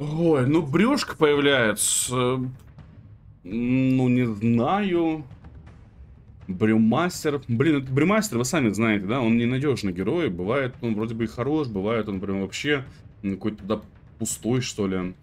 Ой, ну брюшка появляется. Ну, не знаю. Брюмастер. Блин, это Брюмастер, вы сами знаете, да? Он ненадежный герой. Бывает он вроде бы и хорош, бывает он прям вообще какой-то да, пустой, что ли.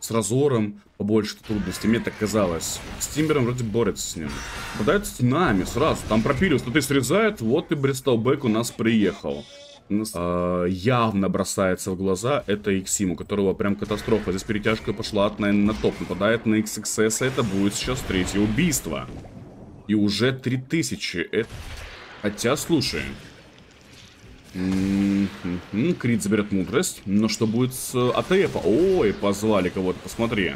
С разором побольше трудностей, мне так казалось. С Тимбером вроде борется с ним. Попадает стенами сразу. Там пропилил, что ты срезает, вот и Бристолбэк у нас приехал. Uh, явно бросается в глаза это Иксим, у которого прям катастрофа. Здесь перетяжка пошла от, наверное, на топ. Нападает на XXS, это будет сейчас третье убийство. И уже 3000. Это... Хотя, слушай. Крит заберет мудрость. Но что будет с АТФ? Ой, позвали кого-то, посмотри.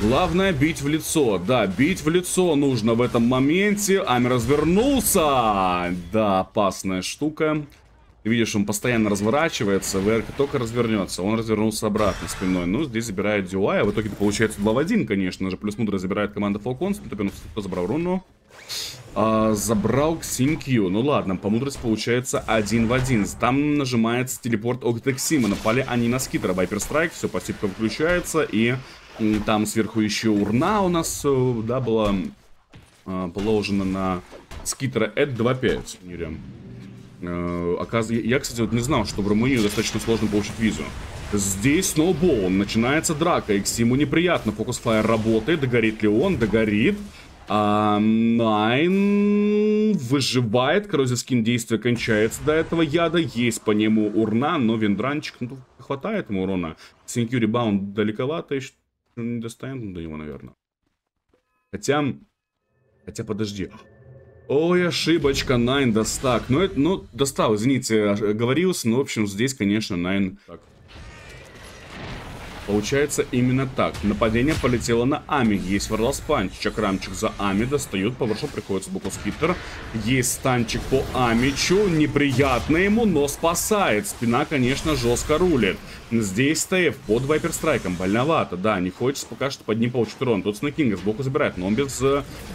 Главное бить в лицо. Да, бить в лицо нужно в этом моменте. Ами развернулся. Да, опасная штука. Ты видишь, он постоянно разворачивается, ВРК только развернется. Он развернулся обратно спиной. Ну, здесь забирает Дюая. В итоге получается 2 в 1, конечно же. Плюс мудро забирает команда Falcons. Кто забрал руну? А, забрал Ксинкью. Ну ладно, по мудрости получается один в один. Там нажимается телепорт Огтексима. Напали они на Скитера. Вайпер Страйк, все, пассивка включается. И там сверху еще урна у нас, э, да, была а, положена на Скитера. Это 2.5. Э, я, кстати, вот не знал, что в Румынию достаточно сложно получить визу. Здесь snowball, начинается драка, Эксиму неприятно, focus fire работает, догорит ли он, догорит. А, Найн выживает, Corrosive Skin действия кончается до этого яда, есть по нему урна, но вендранчик, ну, хватает ему урона. Синкью rebound далековато, еще не достанет до него, наверное. Хотя, хотя подожди, Ой, ошибочка, Найн достак. Ну, это, ну, достал, извините, говорился, но, в общем, здесь, конечно, Найн... Так. Получается именно так. Нападение полетело на Ами. Есть Варлас Панч. Чакрамчик за Ами достают. По варшу приходится Буку Скиптер. Есть станчик по Амичу. Неприятно ему, но спасает. Спина, конечно, жестко рулит. Здесь ТФ под Вайпер Страйком. Больновато, да. Не хочется пока что под ним получить урон. Тут Снэкинга сбоку забирает. Но он без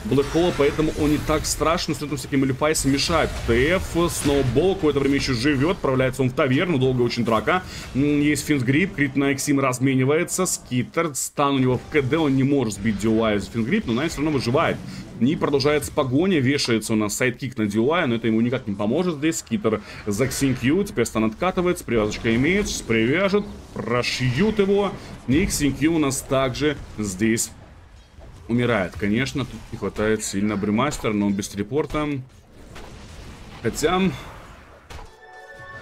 Black Hole а, поэтому он не так страшно. С этим всяким Malefice ом мешает. ТФ, Snowball какое-то время еще живет. Отправляется он в таверну. Долго очень драка. Есть Fiend's Grip. Крит на Эксим разменивается. Скиттер. Стан у него в КД. Он не может сбить Дюлая из Fiend's Grip, но Найс все равно выживает. Не продолжается погоня, вешается у нас sidekick на Дюлая, но это ему никак не поможет здесь. Скитер за Ксинкью, теперь стан откатывается, привязочка имеется, привяжет, прошьют его. И Ксинкью у нас также здесь умирает. Конечно, тут не хватает сильно Бримастер, но без телепорта. Хотя...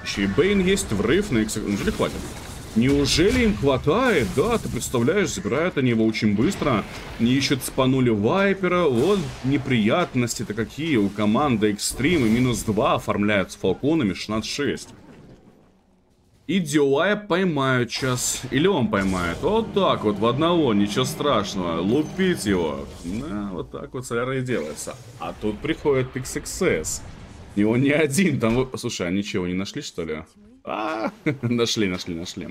Еще и Бейн есть, врыв на Икс... Неужели хватит? Неужели им хватает? Да, ты представляешь, забирают они его очень быстро. Не ищут спанули Вайпера. Вот неприятности-то какие у команды Экстрим. И минус 2 оформляют с Фалконами 16-6. И Дюая поймают сейчас. Или он поймает. Вот так вот, в одного, ничего страшного. Лупить его. Да, вот так вот соляра и делается. А тут приходит XXS. И он не один, там... Слушай, а ничего не нашли, что ли? А, нашли, нашли, нашли.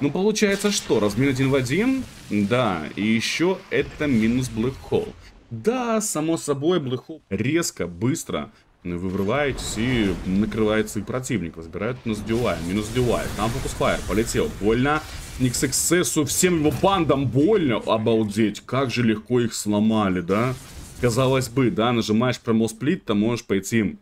Ну, получается что? Размен один в один? Да, и еще это минус Black Hole. Да, само собой, Black Hole резко, быстро вы врываетесь и накрывается и противник. Разбирают минус Дюлай, минус Дюлай. Там фокус фаер, полетел. Больно. XXS, всем его бандам больно. Обалдеть, как же легко их сломали, да? Казалось бы, да, нажимаешь промо сплит, то можешь пойти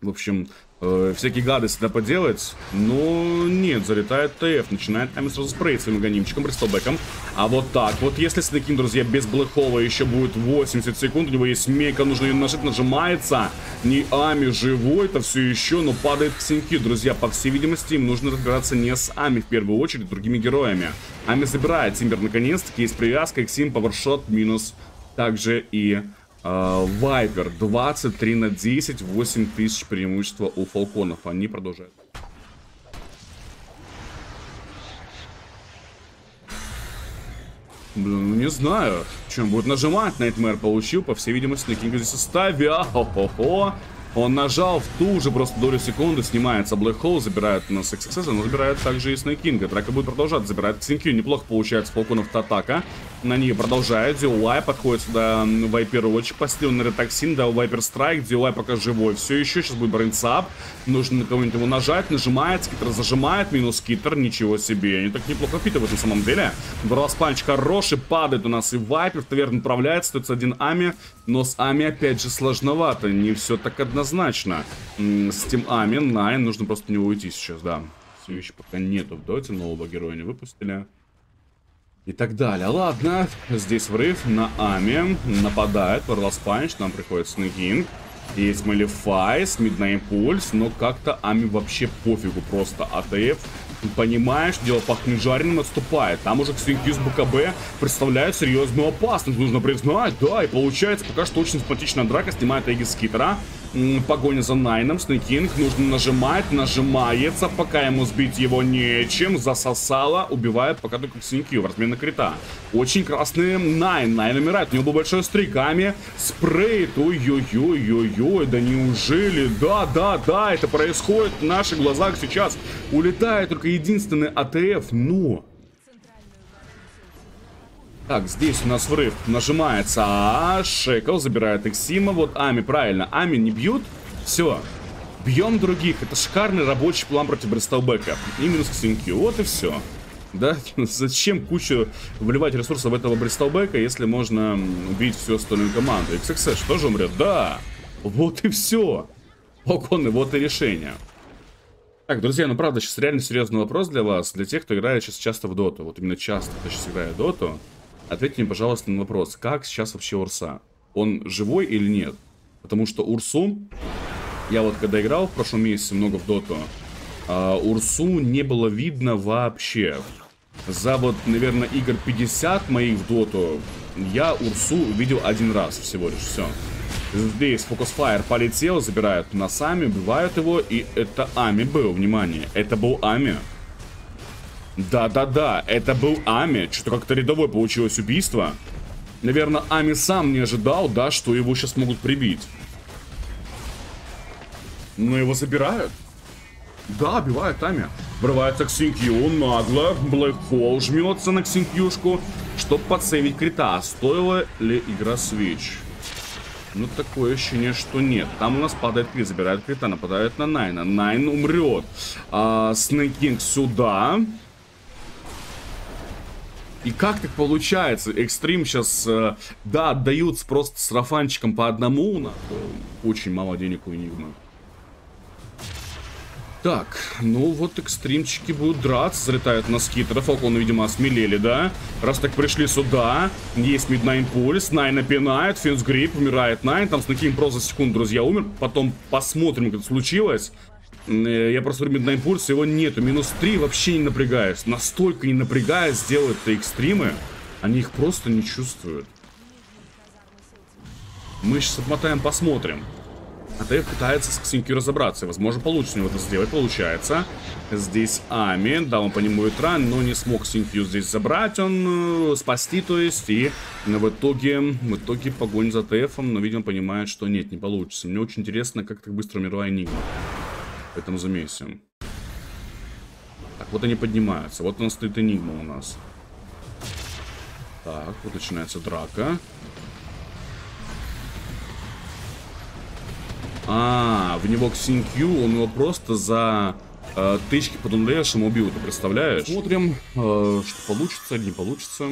в общем, э, всякие гадости да поделать. Но нет, залетает ТФ, начинает Ами сразу спреить своим гонимчиком, бристолбеком. А вот так вот, если с таким, друзья, без блэкхола еще будет 80 секунд, у него есть мейка, нужно ее нажать, нажимается. Не Ами живой, это все еще, но падает к синьки, друзья. По всей видимости, им нужно разбираться не с Ами в первую очередь, а другими героями. Ами забирает Тимбер наконец-таки, есть привязка, Ксим, павершот, минус также и Вайпер 23 на 10, 8 тысяч преимущества у Фалконов. Они продолжают. Блин, ну не знаю, чем будет нажимать. Найтмэр получил, по всей видимости, на Кинга здесь составе. Он нажал в ту же просто долю секунды, снимается Black Hole, забирает у нас XXS, но забирает также и King. Драка будет продолжать, забирает Xingq. Неплохо получается Фалконов атака. На ней продолжает. Диулай подходит сюда Вайперочек, постелил Nethertoxin, дал Viper Strike. Диулай пока живой все еще. Сейчас будет Brain Sap. Нужно на кого-нибудь его нажать. Нажимает, скитер зажимает. Минус Скитер. Ничего себе. Они так неплохо впитывают на самом деле. Walrus Punch хороший. Падает у нас и Вайпер. Таверн отправляется. Остается один Ами. Но с Ами опять же сложновато. Не все так однозначно. С тем Ами. Найн. Нужно просто него уйти сейчас, да. Все еще пока нету доте. Нового героя не выпустили и так далее. Ладно, здесь врыв на Ами, нападает, Walrus Punch, нам приходит Снейкинг. Есть Malefice, Midnight Pulse, но как-то Ами вообще пофигу просто. АТФ, понимаешь, дело пахнет жареным, отступает. Там уже Ксенкью с БКБ представляет серьезную опасность, нужно признать. Да, и получается пока что очень симпатичная драка, снимает Aegis Скитера погоня за Найном, Снейкинг, нужно нажимать, нажимается, пока ему сбить его нечем, засосало, убивает пока только Снейкью в размен на крита. Очень красный Найн, Найн умирает, у него был большой стриками, спрейт, ой-ой-ой-ой-ой, да неужели, да, да, да, это происходит в наших глазах сейчас, улетает только единственный АТФ, но... Так, здесь у нас врыв нажимается, а Шекл забирает Эксима. Вот Ами, правильно, Ами не бьют. Все, бьем других. Это шикарный рабочий план против Брестолбека. И минус Ксинкью, вот и все. Да, зачем кучу вливать ресурсов в этого Брестолбека, если можно убить всю остальную команду? XXS тоже умрет? Да, вот и все. Оконы, вот и решение. Так, друзья, ну правда, сейчас реально серьезный вопрос для вас, для тех, кто играет сейчас часто в доту. Вот именно часто, кто сейчас играет в доту. Ответьте мне, пожалуйста, на вопрос, как сейчас вообще Урса? Он живой или нет? Потому что Урсу, я вот когда играл в прошлом месяце много в доту, а, Урсу не было видно вообще. За вот, наверное, игр 50 моих в доту, я Урсу видел один раз всего лишь, все. Здесь Фокусфайр полетел, забирают нас Ами, убивают его, и это Ами был, внимание, это был Ами. Да-да-да, это был Ами. Что-то как-то рядовое получилось убийство. Наверное, Ами сам не ожидал, да, что его сейчас могут прибить. Но его забирают. Да, убивают Ами. Врывается Ксинкью нагло. Блэк жмется на Ксинкьюшку, чтобы подсейвить крита. Стоила ли игра Switch? Ну, такое ощущение, что нет. Там у нас падает крит, забирает крита, нападает на Найна. Найн умрет. А, Снейкинг сюда. И как так получается? Экстрим сейчас, э, да, отдают просто с рафанчиком по одному. На, очень мало денег у Энигмы. Так, ну вот экстримчики будут драться, залетают на скитеров, Фалконы, видимо, осмелели, да? Раз так пришли сюда, есть Midnight Pulse, Найн напинает, Fiend's Grip, умирает Найн, там с таким про за секунду, друзья, умер, потом посмотрим, как это случилось. Э, я просто говорю, на импульсе его нету. Минус 3 вообще не напрягаясь. Настолько не напрягаясь сделают это экстримы, они их просто не чувствуют. Мы сейчас отмотаем, посмотрим. АТФ пытается с Ксинки разобраться. Возможно, получится у него это сделать. Получается. Здесь Ами. Да, он по нему и тран, но не смог Синкью здесь забрать. Он э, спасти, то есть. И в итоге, в итоге погонь за АТФом. Но, видимо, понимает, что нет, не получится. Мне очень интересно, как так быстро мировая Энигма в этом замесе. Так, вот они поднимаются. Вот нас стоит Энигма у нас. Так, вот начинается драка. А, в него Ксинкью, он его просто за э, тычки под unleash ем убил, ты представляешь? Смотрим, э, что получится не получится.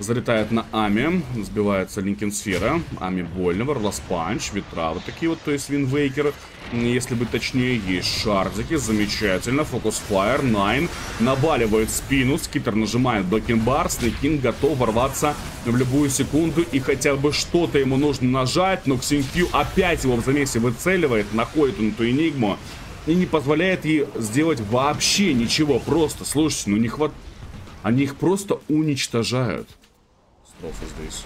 Залетает на Ами, сбивается Линкен Сфера. Ами больно, Walrus Punch, ветра вот такие вот, то есть Wind Waker. Если быть точнее, есть шардики, замечательно. Focus Fire, Найн, наваливает спину, Скитер нажимает Black King Bar, Снейкин готов ворваться в любую секунду. И хотя бы что-то ему нужно нажать, но Ксинкью опять его в замесе выцеливает, находит он эту Энигму. И не позволяет ей сделать вообще ничего. Просто, слушайте, ну не хват... Они их просто уничтожают. Строфа здесь.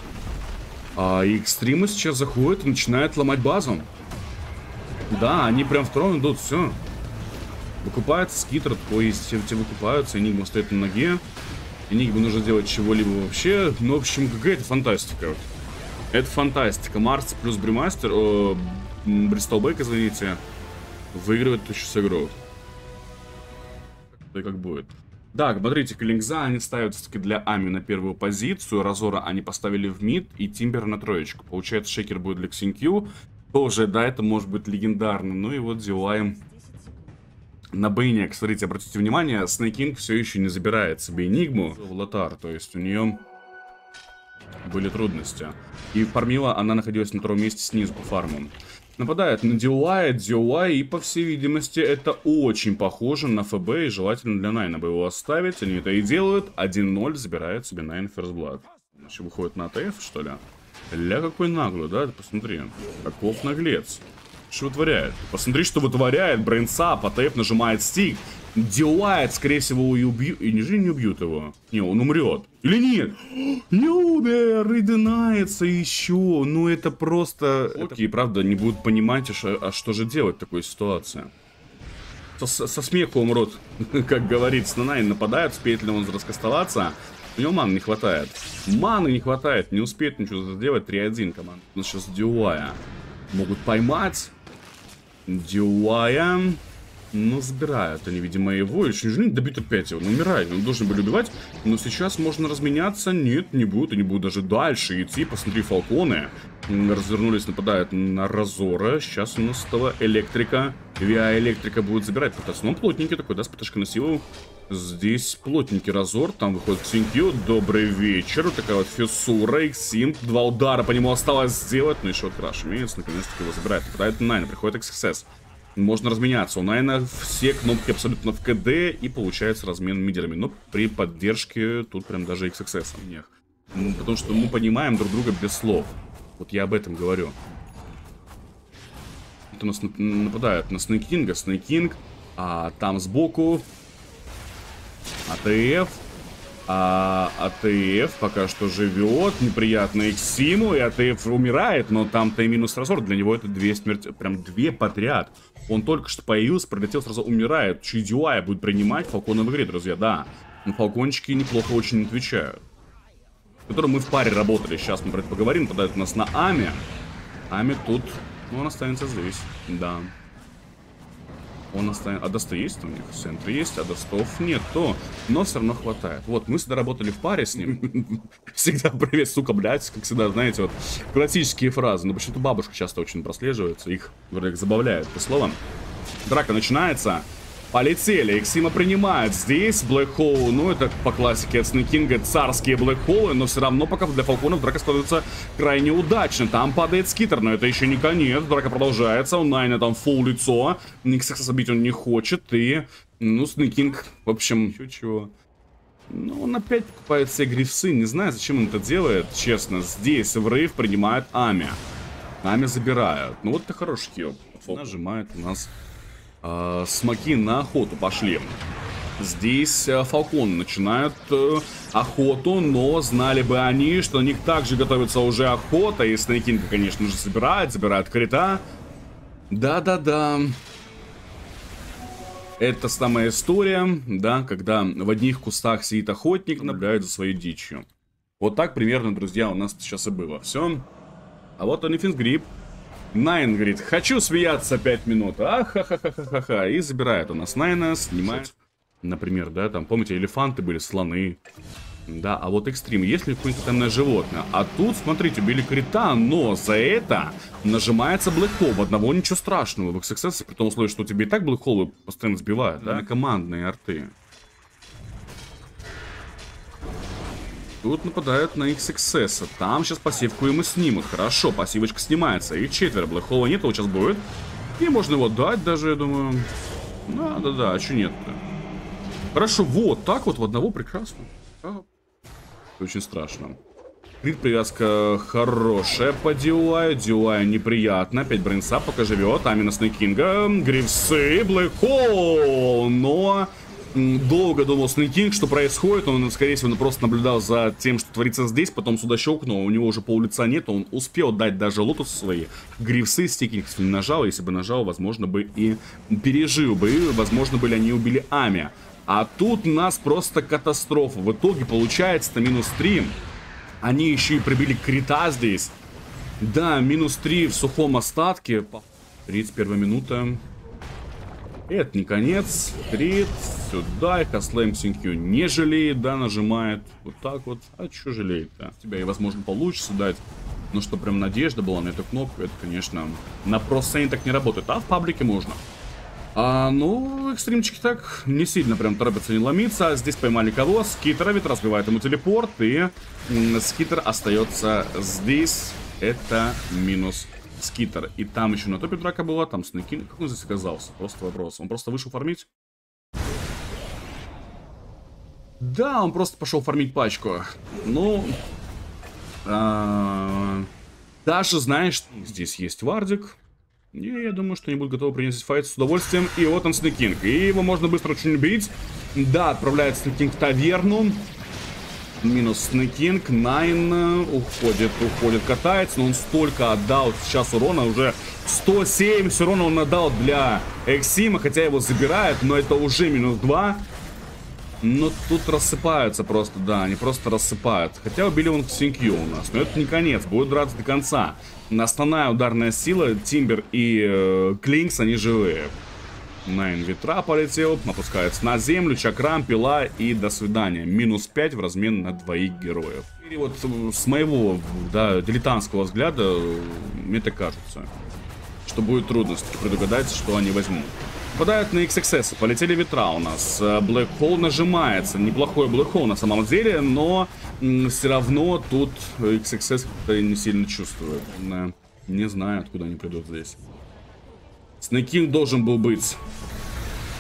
А экстримы сейчас заходят и начинают ломать базу. Да, они прям в трон идут, все. Выкупается скитер, то есть все, все выкупаются, Энигма стоит на ноге. Энигме нужно делать чего-либо вообще. Ну, в общем, какая-то фантастика. Это фантастика. Марс плюс Бримастер, э, Бристол Бэк, извините, выигрывает еще с игру. Да как будет. Да, смотрите, Калингза они ставят все-таки для Ами на первую позицию, Разора они поставили в мид и Тимбер на троечку. Получается, Шекер будет для Ксинкью. Тоже, да, это может быть легендарно. Ну и вот делаем на Бейне, смотрите, обратите внимание, Снейкинг все еще не забирает себе Энигму Лотар, то есть у нее были трудности. И фармила она находилась на втором месте снизу по фарму. Нападает на Диуай, Диуай, и по всей видимости это очень похоже на ФБ, и желательно для Найна бы его оставить. Они это и делают. 1-0 забирает себе Найн First Blood. Еще выходит на АТФ, что ли? Ля какой наглый, да? Посмотри. Каков наглец. Что вытворяет? Посмотри, что вытворяет. Brain Sap, АТФ нажимает stick. Делает, скорее всего, и убьют. И не убьют его? Не, он умрет. Или нет? Не умер, еще. Ну, это просто... Окей, правда, не будут понимать, а, а что же делать в такой ситуации. Со, со смеху умрут, как говорится. На Найн нападает, успеет ли он раскастоваться. У него маны не хватает. Маны не хватает, не успеет ничего сделать. 3-1 команда. У нас сейчас Дюая могут поймать. Дюая. Но забирают они, видимо, его. Еще не добить опять его. Он умирает. Он должен были убивать. Но сейчас можно разменяться. Нет, не будут. Они будут даже дальше идти. Посмотри, фалконы. Развернулись, нападают на Разора. Сейчас у нас этого электрика. Виа электрика будет забирать. Пытаться. Но он плотненький такой, да, с ПТшкой на силу. Здесь плотненький разор, там выходит Ксинкью, добрый вечер, такая вот фиссура, Иксим, два удара по нему осталось сделать, но еще краш имеется, наконец-таки его забирает, попадает Найна, приходит XXS. Можно разменяться, у Найна все кнопки абсолютно в КД, и получается размен мидерами, но при поддержке тут прям даже XXS нет. Потому что мы понимаем друг друга без слов, вот я об этом говорю. Это у нас нападают на Снейкинга, Снейкинг, а там сбоку АТФ. А АТФ пока что живет, неприятно Эксиму, и АТФ умирает, но там-то и минус разор, для него это две смерти, прям две подряд. Он только что появился, пролетел, сразу умирает. Чидюая будет принимать Фалкона в игре, друзья, да. Но Фалкончики неплохо очень отвечают. Которым мы в паре работали, сейчас мы про это поговорим, у нас на Аме. Ами тут, ну, он останется здесь, да. Он останется... А Адаста есть у них? Центр есть, а Достов нету. Но все равно хватает. Вот, мы всегда работали в паре с ним. Всегда привет, сука, блядь. Как всегда, знаете, вот классические фразы. Но почему-то бабушка часто очень прослеживается. Их, вроде как, забавляют по словам. Драка начинается. Полетели, Эксима принимает. Здесь Блэк Хоу, ну это по классике от Снейкинга царские Блэк Хоулы, но все равно пока для Фалконов драка складывается крайне удачно. Там падает скитер, но это еще не конец, драка продолжается, у Найна там фул лицо, Никсекса бить он не хочет, и, ну, Снейкинг, в общем, еще чего. Ну, он опять покупает все грифсы, не знаю, зачем он это делает, честно. Здесь в рейв принимает Ами. Ами забирают. Ну, вот это хороший хил. Нажимает у нас э, смоки на охоту пошли. Здесь э, Фалкон начинают э, охоту, но знали бы они, что на них также готовится уже охота. И Снейкинга, конечно же, собирает, забирает крита. Да-да-да. Это самая история, да, когда в одних кустах сидит охотник, наблюдает за своей дичью. Вот так примерно, друзья, у нас сейчас и было. Все. А вот он и Финсгрип. Найн говорит, хочу смеяться 5 минут. Ахахахахаха. И забирает у нас Найна, снимает. Например, да, там, помните, элефанты были, слоны. Да, а вот экстрим, есть ли какое-нибудь тотемное животное? А тут, смотрите, убили крита, но за это нажимается Блэк Одного ничего страшного в XXS, при том условии, что тебе и так Блэк постоянно сбивают, да? Командные арты. Тут нападают на их XXS. Там сейчас пассивку ему снимут. Хорошо, пассивочка снимается. Их четверо. Блэкхола нет, сейчас будет. И можно его дать даже, я думаю. Да-да-да, а что нет-то? Хорошо, вот так вот в одного прекрасно. Очень страшно. Крит привязка хорошая по Дилаю. Дилаю неприятно. Опять Brain Sap пока живет. Амина Снейкинга. Грифсы. Black Hole. Но долго думал Снейкинг, что происходит. Он, скорее всего, просто наблюдал за тем, что творится здесь. Потом сюда щелкнул, у него уже пол лица нет. Он успел дать даже Lotus свои грифсы. Стикинг не нажал. Если бы нажал, возможно, бы и пережил бы. И, возможно, были они убили Ами. А тут у нас просто катастрофа. В итоге получается-то минус 3. Они еще и пробили крита здесь. Да, минус 3 в сухом остатке. 31 минута. Это не конец. Трит сюда. Хаслэм Синкью не жалеет, да, нажимает. Вот так вот. А что жалеет-то? Тебя и, возможно, получится дать. Но что прям надежда была на эту кнопку, это, конечно, на просейн так не работает. А в паблике можно. А, ну, экстримчики так не сильно прям торопятся не ломиться. Здесь поймали кого? Скитера, ведь разбивает ему телепорт. И Скитер остается здесь. Это минус Скитер. И там еще на топе драка была, там Снеки. Как он здесь оказался? Просто вопрос. Он просто вышел фармить? Да, он просто пошел фармить пачку. Ну... А, даже, знаешь, здесь есть Вардик. И я думаю, что они будут готовы принять файт с удовольствием. И вот он, Снекинг. И его можно быстро очень бить. Да, отправляет Снекинг в таверну. Минус Снекинг. Найн э, уходит, уходит, катается. Но он столько отдал сейчас урона. Уже 170 урона он отдал для Эксима. Хотя его забирают, но это уже минус 2. Но тут рассыпаются просто, да, они просто рассыпают. Хотя убили он Синкью у нас, но это не конец, будет драться до конца. Основная ударная сила, Тимбер и э, Клинкс, они живые. Найн ветра полетел, опускается на землю, чакрам, пила и до свидания. Минус 5 в размен на двоих героев. И вот с моего, да, дилетантского взгляда, мне так кажется, что будет трудно предугадать, что они возьмут. Попадают на XXS, полетели ветра у нас. Black Hole нажимается. Неплохой Black Hole на самом деле, но все равно тут XXS не сильно чувствует. Не знаю, откуда они придут здесь. Снейкинг должен был быть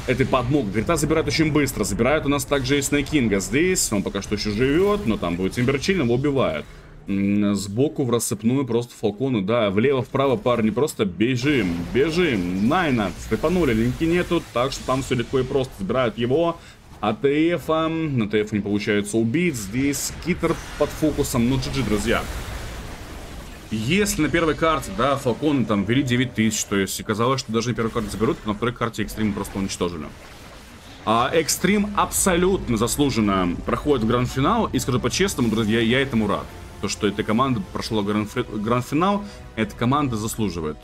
этой подмогой. Грита забирают очень быстро. Забирают у нас также и Снейкинга здесь. Он пока что еще живет, но там будет Тимберчин, его убивают сбоку в рассыпную просто Falcons, да, влево-вправо, парни, просто бежим, бежим, Найна, степанули, линки нету, так что там все легко и просто, забирают его, АТФ, АТФ не получается убить, здесь Skiter под фокусом, ну GG, друзья. Если на первой карте, да, Falcon ы там ввели 9000, то есть казалось, что даже на первой карте заберут, то на второй карте Xtreme просто уничтожили. А Xtreme абсолютно заслуженно проходит в гранд-финал, и скажу по-честному, друзья, я этому рад. То, что эта команда прошла гранд-финал, эта команда заслуживает.